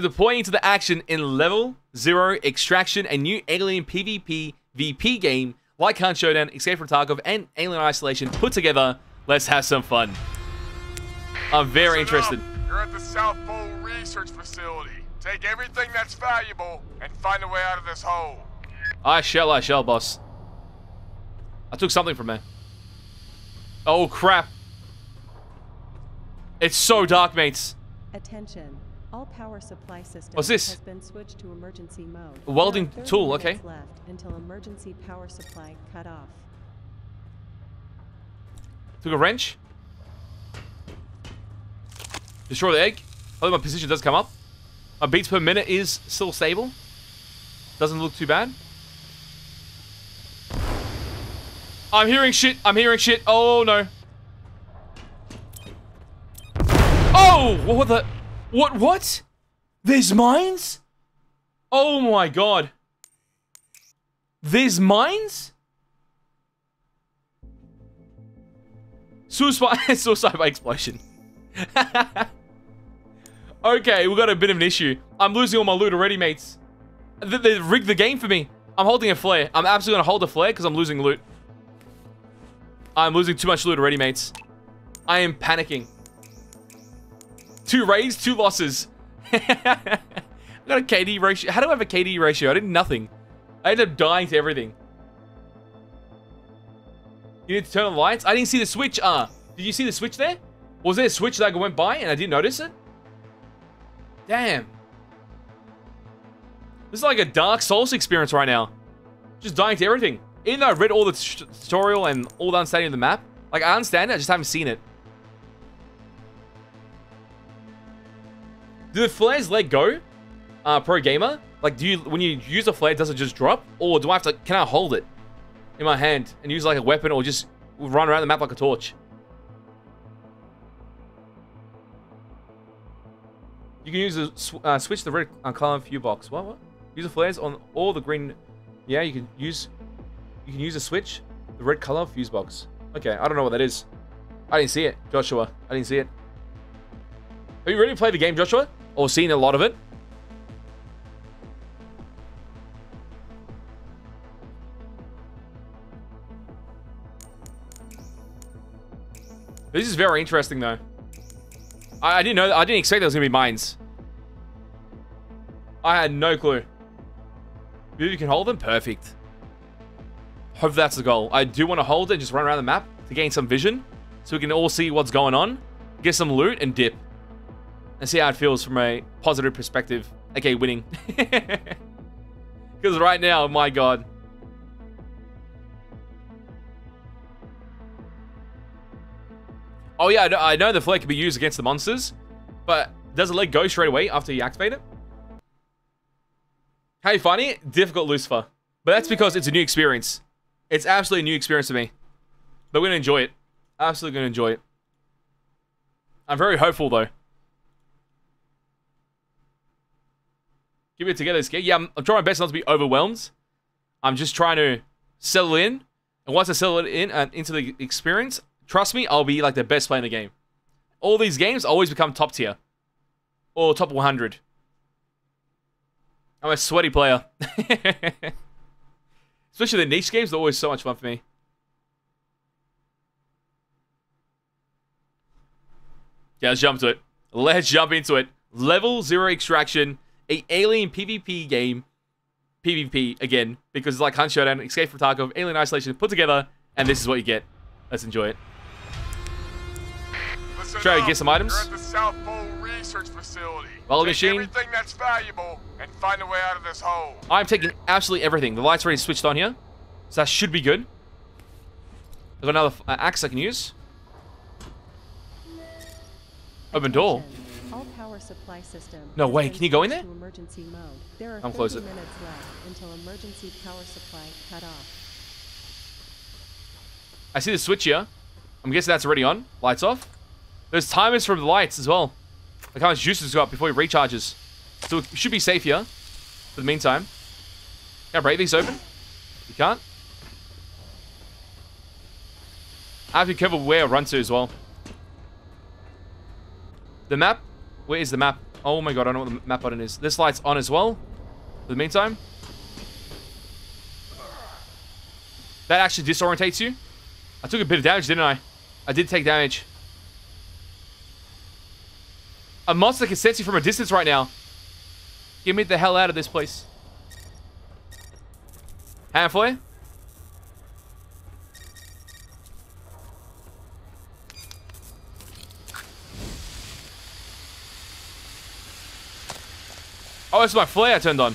Deploying into the action in Level 0 Extraction, a new alien PvP VP game like Hunt Showdown, Escape from Tarkov, and Alien Isolation put together. Let's have some fun. I'm very Listen interested. Up. You're at the South Pole Research Facility. Take everything that's valuable and find a way out of this hole. I shall, I shall, boss. I took something from there. Oh, crap. It's so dark, mates. Attention. All power supply systems What's this? has been switched to emergency mode. A welding There are 30 tool, okay. Left until emergency power supply cut off. Took a wrench. Destroy the egg. Oh, my position does come up. My beats per minute is still stable. Doesn't look too bad. I'm hearing shit. I'm hearing shit. Oh, no. Oh, what the? What, what? There's mines? Oh my god. There's mines? Suicide, suicide by explosion. okay, we've got a bit of an issue. I'm losing all my loot already, mates. They, they rigged the game for me. I'm holding a flare. I'm absolutely gonna hold a flare because I'm losing loot. I'm losing too much loot already, mates. I am panicking. Two raids, two losses. I got a KD ratio. How do I have a KD ratio? I did nothing. I ended up dying to everything. You need to turn on the lights? I didn't see the switch. Ah, did you see the switch there? Was there a switch that went by and I didn't notice it? Damn. This is like a Dark Souls experience right now. Just dying to everything. Even though I read all the tutorial and all the understanding of the map, like I understand it, I just haven't seen it. Do the flares let go? Uh, pro gamer? Like, do you, when you use a flare, does it just drop? Or do I have to, can I hold it in my hand and use like a weapon or just run around the map like a torch? You can use the, uh, switch the red uh, color view box. What, what? Use the flares on all the green. Yeah, you can use, you can use a switch, the red color fuse box. Okay, I don't know what that is. I didn't see it, Joshua. I didn't see it. Have you really played the game, Joshua? Or seen a lot of it? This is very interesting, though. I, I didn't know. I didn't expect there was gonna be mines. I had no clue. You can hold them, perfect. Hope that's the goal. I do want to hold it and just run around the map to gain some vision, so we can all see what's going on, get some loot, and dip, and see how it feels from a positive perspective. Okay, winning. Because right now, my god. Oh yeah, I know, the flare can be used against the monsters, but does it let go straight away after you activate it? Hey, funny. Difficult, Lucifer. But that's because it's a new experience. It's absolutely a new experience for me. But we're gonna enjoy it. Absolutely gonna enjoy it. I'm very hopeful though. Keep it together, Scare. Yeah, I'm, I'm trying my best not to be overwhelmed. I'm just trying to settle in. And once I settle it in and into the experience, trust me, I'll be like the best player in the game. All these games always become top tier. Or top 100. I'm a sweaty player. Especially the niche games, they're always so much fun for me. Yeah, let's jump to it. Let's jump into it. Level 0 Extraction, a alien PvP game. PvP, again, because it's like Hunt Showdown, Escape from Tarkov, Alien Isolation put together, and this is what you get. Let's enjoy it. Listen Try to get some items. You're at the South Pole Research Facility. Take machine. everything that's valuable and find a way out of this hole. I'm taking absolutely everything. The light's already switched on here, so that should be good. I've got another uh, axe I can use. Open door. Power supply systems. No way, can you go in there? Emergency mode. There are I'm 30 close minutes left until emergency power supply cut off. I see the switch here. I'm guessing that's already on. Lights off. There's timers from the lights as well. Like how much juice has got before he recharges. So it should be safe here. For the meantime. Can I break these open? You can't? I have to be careful where I run to as well. The map? Where is the map? Oh my god, I don't know what the map button is. This light's on as well. For the meantime. That actually disorientates you. I took a bit of damage, didn't I? I did take damage. A monster can sense you from a distance right now. Get me the hell out of this place. Flare? Oh, it's my flare turned on.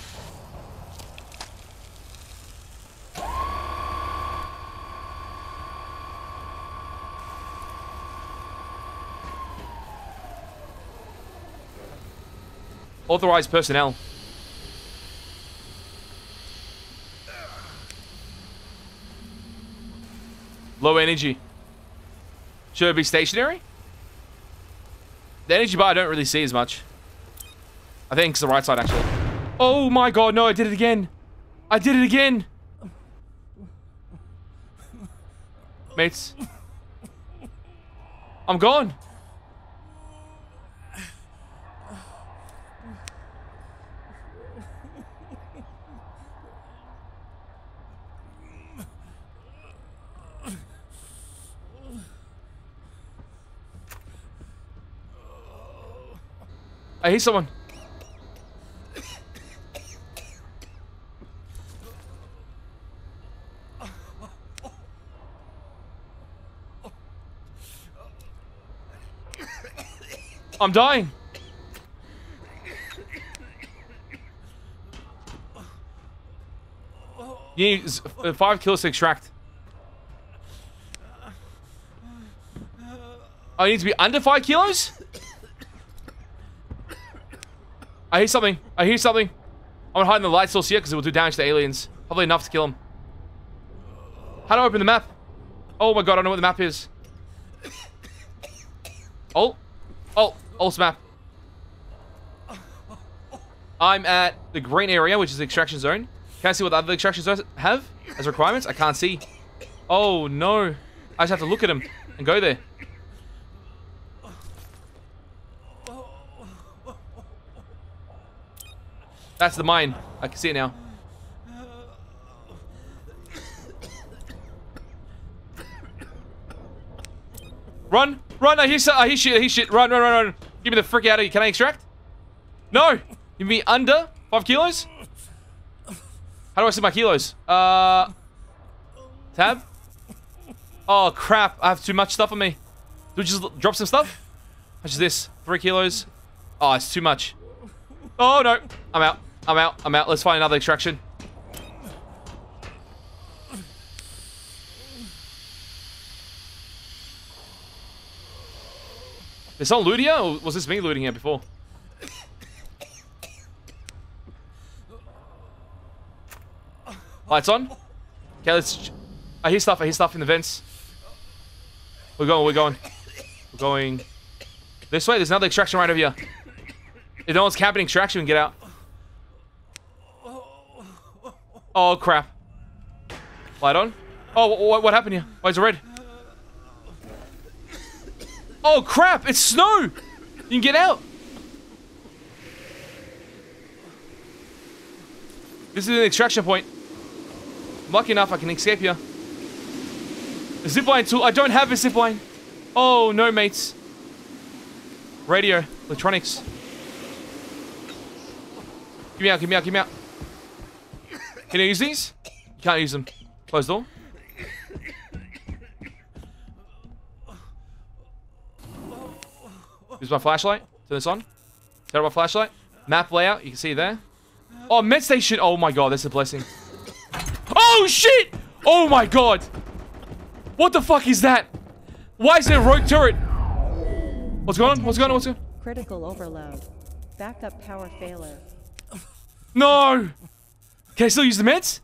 Authorized personnel. Low energy. Should it be stationary? The energy bar I don't really see as much. I think it's the right side, actually. Oh my god, no, I did it again. I did it again. Mates. I'm gone. I hear someone. I'm dying. You need uh, five kills to extract. Oh, you need to be under five kilos? I hear something. I hear something. I'm gonna hide in the light source here because it will do damage to aliens. Probably enough to kill them. How do I open the map? Oh my god, I don't know what the map is. Oh. Oh. Alt map. I'm at the green area, which is the extraction zone. Can I see what the other extraction zones have as requirements? I can't see. Oh no. I just have to look at them and go there. That's the mine. I can see it now. Run! Run! I hear, I hear shit! I hear shit! Run, run, run, run! Give me the frick out of you. Can I extract? No! You mean under five kilos? How do I see my kilos? Uh... Tab? Oh, crap. I have too much stuff on me. Do we just drop some stuff? How much is this? Three kilos? Oh, it's too much. Oh, no. I'm out. I'm out. I'm out. Let's find another extraction. Someone looting here, or was this me looting here before? Lights on? Okay, let's... I hear stuff. I hear stuff in the vents. We're going. We're going. We're going... This way. There's another extraction right over here. If no one's camping extraction, we can get out. Oh, crap. Light on. Oh, what, what happened here? Why is it red? Oh, crap! It's snow! You can get out! This is an extraction point. Lucky enough I can escape here. A zipline tool. I don't have a zipline. Oh, no, mates. Radio. Electronics. Give me out, give me out, give me out. Can I use these? You can't use them. Close door. Use my flashlight. Turn this on. Turn on my flashlight. Map layout. You can see there. Oh, med station. Oh my god, that's a blessing. Oh shit! Oh my god. What the fuck is that? Why is there a rogue turret? What's going on? What's going on? What's going on? Critical overload. Backup power failure. No! Can I still use the meds?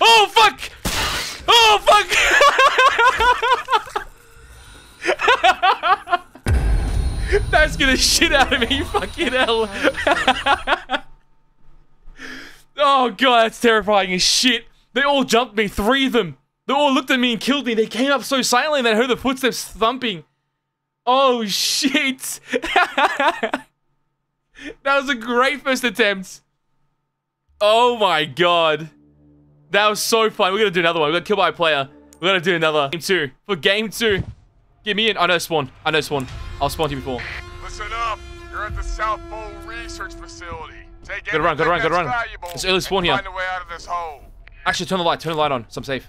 Oh fuck! Oh fuck! That's gonna shit out of me, fucking hell. Oh god, that's terrifying as shit. They all jumped me, three of them. They all looked at me and killed me. They came up so silently that I heard the footsteps thumping. Oh shit. that was a great first attempt. Oh my god. That was so fun. We're gonna do another one. We're gonna kill by a player. We're gonna do another. Game two. For game two. Get me in. I know spawn. I know spawn. I'll spawn to you before. Listen up. You're at the South Pole Research Facility. Take Gotta run, gotta run, everything gotta run. valuable It's early spawn and here. Find a way out of this hole. Actually, turn the light. Turn the light on, so I'm safe.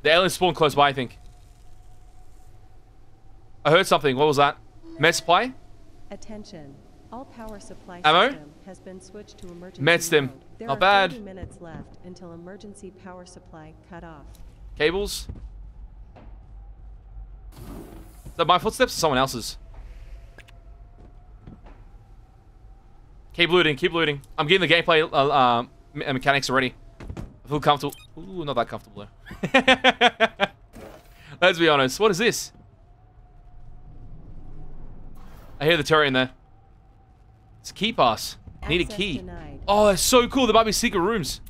The alien spawned close by, I think. I heard something. What was that? Med supply? Attention. All power supply Ammo? has been switched to emergency Med stim. There Not bad. 30 minutes left until emergency power supply cut off. Cables? Is that my footsteps or someone else's? Keep looting, keep looting. I'm getting the gameplay uh, uh, uh, mechanics already. I feel comfortable. Ooh, not that comfortable though. Let's be honest. What is this? I hear the turret in there. It's a key pass. Need a key. denied. Oh, that's so cool. There might be secret rooms.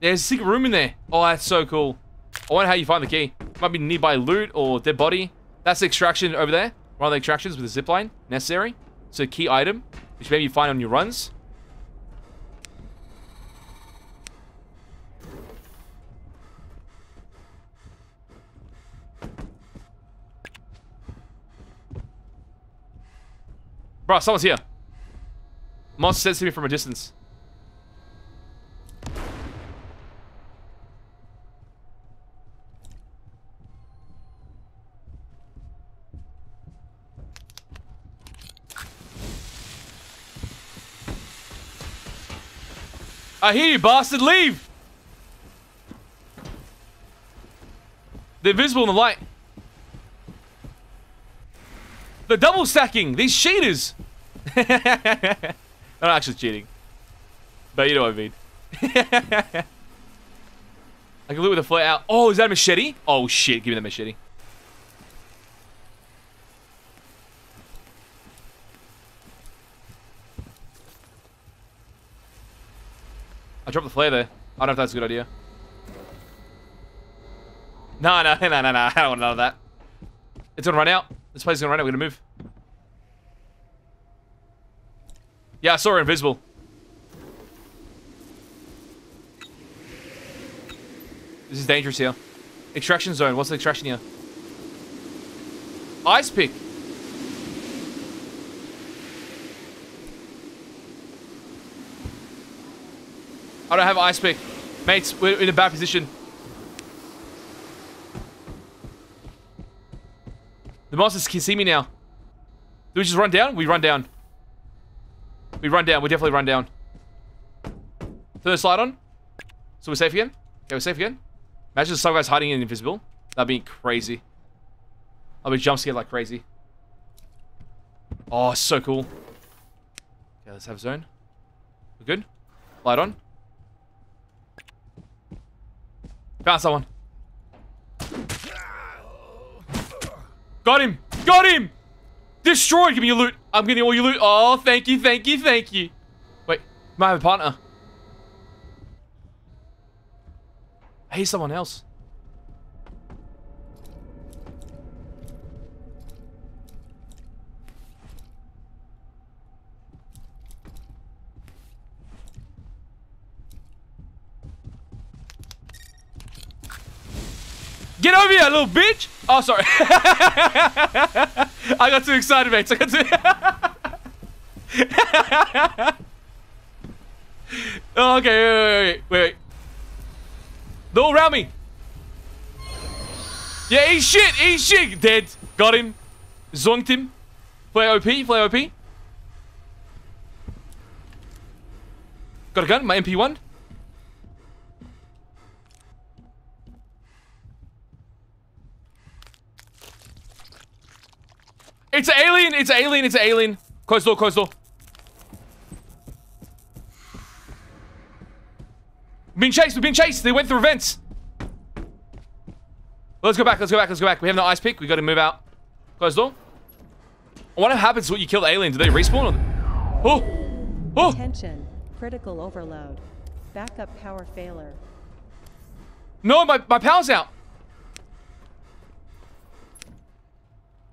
There's a secret room in there. Oh, that's so cool. I wonder how you find the key. Might be nearby loot or dead body. That's the extraction over there. One of the extractions with the zip line necessary. So key item, which maybe you find on your runs. Bro, someone's here. Monster says to me from a distance. I hear you, bastard. Leave! They're visible in the light. Double stacking. These cheaters. They're not actually cheating. But you know what I mean. I can loot with a flare out. Oh, is that a machete? Oh shit, give me the machete. I dropped the flare there. I don't know if that's a good idea. No, no, no, no, no. I don't want none of that. It's gonna run out. This place is gonna run out. We're gonna move. Yeah, I saw her invisible. This is dangerous here. Extraction zone. What's the extraction here? Ice pick. I don't have ice pick. Mates, we're in a bad position. The monsters can see me now. Do we just run down? We run down. We run down. We definitely run down. Turn the slide on. So we're safe again? Okay, we're safe again. Imagine some guy's hiding in invisible. That'd be crazy. I'll be jump scared like crazy. Oh, so cool. Okay, let's have a zone. We're good? Light on. Found someone. Got him! Got him! Destroyed! Give me your loot. I'm getting all your loot. Oh, thank you, thank you, thank you. Wait, might have a partner. Hey, someone else. Get over here, little bitch! Oh, sorry. I got too excited, mate. I got too... oh, okay, wait, wait, wait, wait. They're all around me. Yeah, eat shit, eat shit. Dead. Got him. Zonked him. Play OP, play OP. Got a gun, my MP1. It's an alien, it's an alien, it's an alien. Close door, close door. Being chased, we're being chased. They went through vents. Let's go back, let's go back, let's go back. We have no ice pick, we gotta move out. Close door. What happens when you kill the alien. Do they respawn? Oh! Oh! Attention, critical overload. Backup power failure. No, my, my power's out.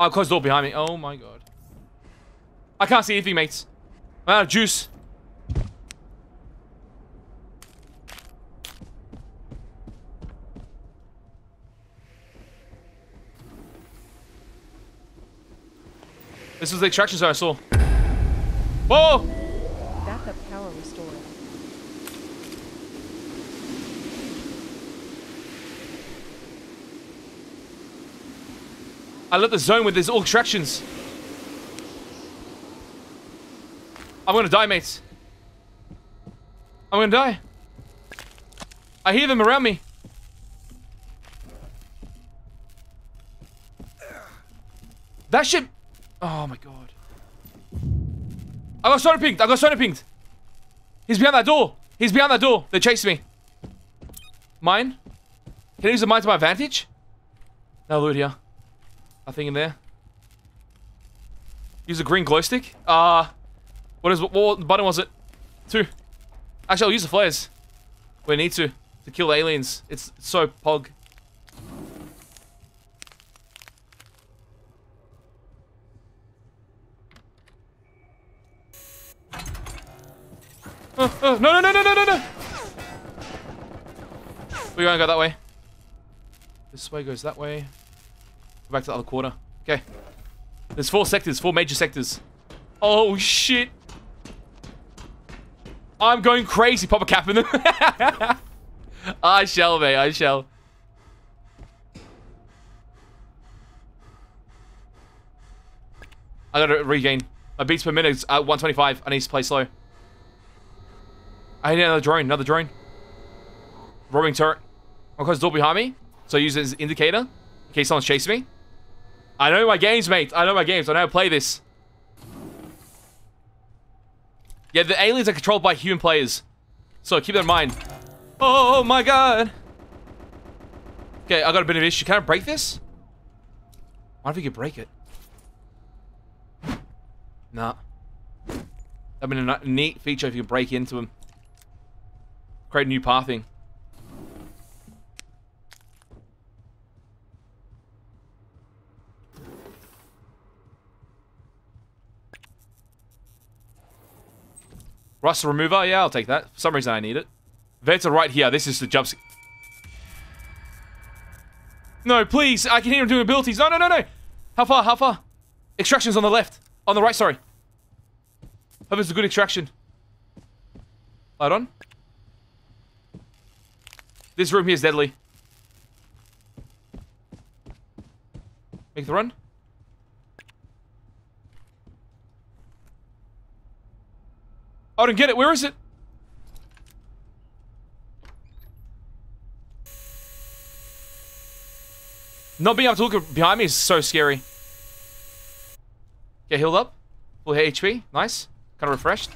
Oh, closed the door behind me. Oh my god. I can't see anything, mates. I'm out of juice. This was the extraction zone I saw. Whoa! Backup power restored. I love the zone with these all extractions. I'm gonna die, mates. I'm gonna die. I hear them around me. That shit. Oh my god. I got sonar pinged. I got sonar pinged. He's behind that door. He's behind that door. They're chasing me. Mine? Can I use the mine to my advantage? No loot here. Nothing in there. Use a green glow stick. Uh, what is what, what button was it? Two. Actually, I'll use the flares. We need to to kill aliens. It's so pog. Oh, oh, no, no, no, no, no, no, no! We're gonna go that way. This way goes that way. Go back to the other quarter. Okay. There's four sectors, four major sectors. Oh, shit. I'm going crazy. Pop a cap in them. I shall, mate. I shall. I gotta regain. My beats per minute is at 125. I need to play slow. I need another drone. Another drone. Roaming turret. I'll close the door behind me. So I use it as an indicator. In case someone's chasing me. I know my games, mate. I know my games. I know how to play this. Yeah, the aliens are controlled by human players. So keep that in mind. Oh my god. Okay, I got a bit of an issue. Can I break this? Why if we could break it? Nah. That'd been a neat feature if you could break into them. Create a new pathing. Rust remover? Yeah, I'll take that. For some reason I need it. Vents are right here. This is the jump... No, please. I can hear him doing abilities. No, no, no, no. How far? How far? Extraction's on the left. On the right, sorry. Hope it's a good extraction. Light on. This room here is deadly. Make the run. Oh, I didn't get it. Where is it? Not being able to look behind me is so scary. Get healed up. Full HP. Nice. Kind of refreshed.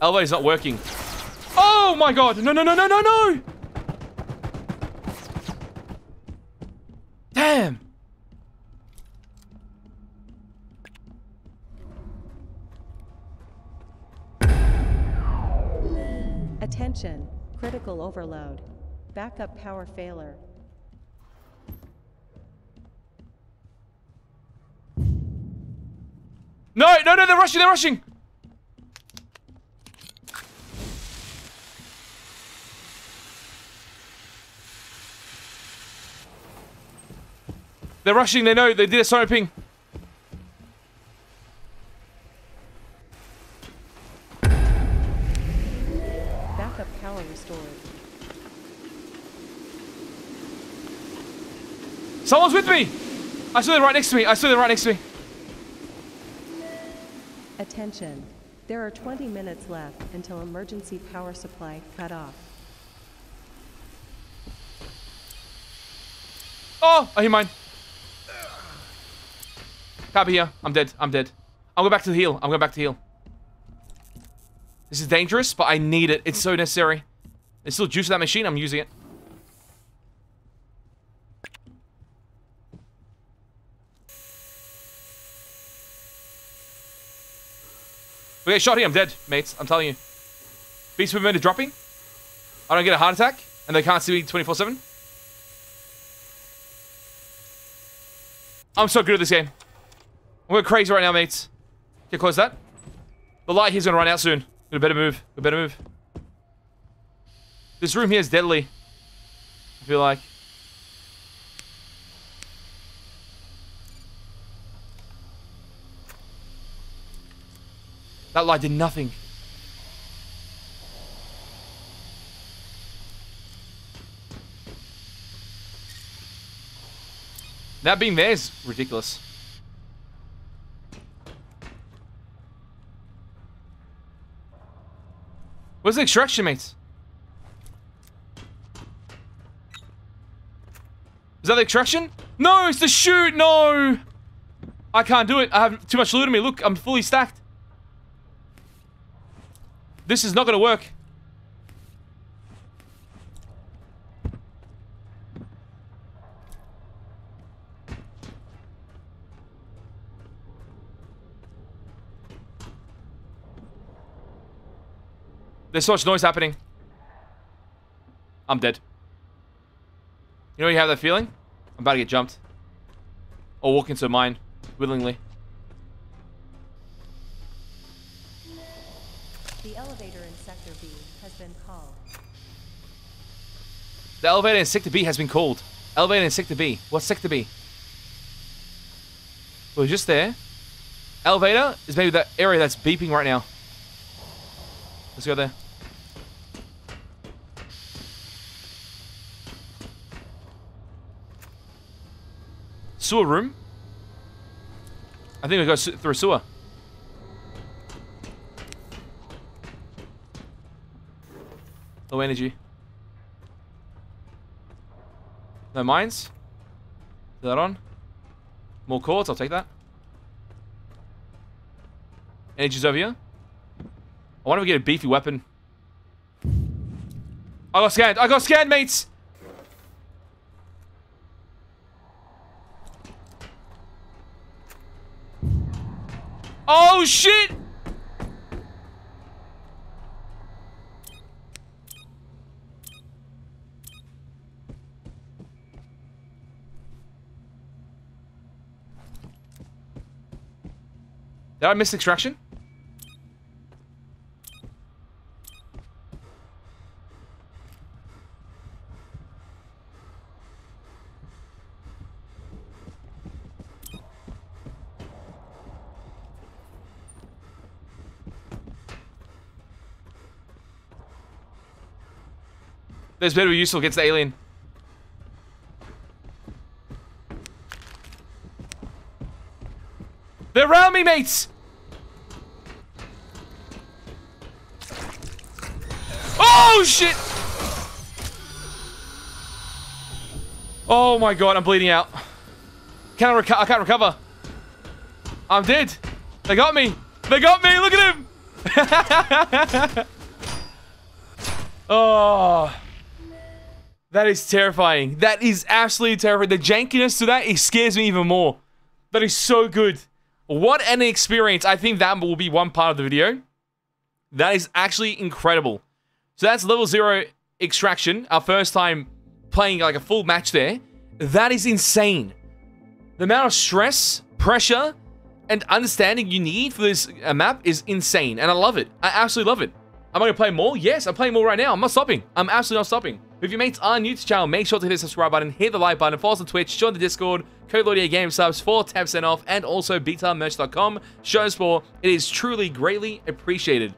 Elevator's not working. Oh my god. No, no, no, no, no, no. Damn. Attention, critical overload. Backup power failure. No, no, no, they're rushing, they're rushing. They're rushing, they know, they did a sonar ping. Someone's with me. I saw them right next to me. I saw them right next to me. Attention, there are 20 minutes left until emergency power supply cut off. Oh, I hear mine. Copy here. I'm dead. I'm dead. I'll go back to the heal. I'm going back to heal. This is dangerous, but I need it. It's so necessary. There's still juice in that machine. I'm using it. Get shot here, I'm dead, mates. I'm telling you. Beast movement is dropping. I don't get a heart attack, and they can't see me 24-7. I'm so good at this game. I'm going crazy right now, mates. Get close that. The light here's gonna run out soon. We better move. We better move. This room here is deadly. I feel like. That light did nothing. That being there is ridiculous. Where's the extraction, mates? Is that the extraction? No, it's the shoot. No. I can't do it. I have too much loot on me. Look, I'm fully stacked. This is not going to work. There's so much noise happening. I'm dead. You know you have that feeling? I'm about to get jumped. Or walk into mine. Willingly. Has been called. The elevator in Sector B has been called. Elevator in Sector B. What's Sector B? We're just there. Elevator is maybe that area that's beeping right now. Let's go there. Sewer room? I think we go through a sewer. Low energy. No mines? Is that on? More cords, I'll take that. Energy's over here. I wonder if we get a beefy weapon. I got scanned. I got scanned, mates! Oh, shit! Did I miss extraction? This better be useful against the alien. They're around me, mates! Oh, shit! Oh my god, I'm bleeding out. Can I, reco I can't recover. I'm dead. They got me. They got me. Look at him. oh. That is terrifying. That is absolutely terrifying. The jankiness to that, it scares me even more. That is so good. What an experience. I think that will be one part of the video. That is actually incredible. So that's level zero extraction. Our first time playing like a full match there. That is insane. The amount of stress, pressure, and understanding you need for this uh, map is insane. And I love it. I absolutely love it. Am I going to play more? Yes, I'm playing more right now. I'm not stopping. I'm absolutely not stopping. If your mates are new to the channel, make sure to hit the subscribe button, hit the like button, follow us on Twitch, join the Discord, code Lordia Gamer Supps for 10% off, and also BTLMerch.com. Show us more. It is truly greatly appreciated.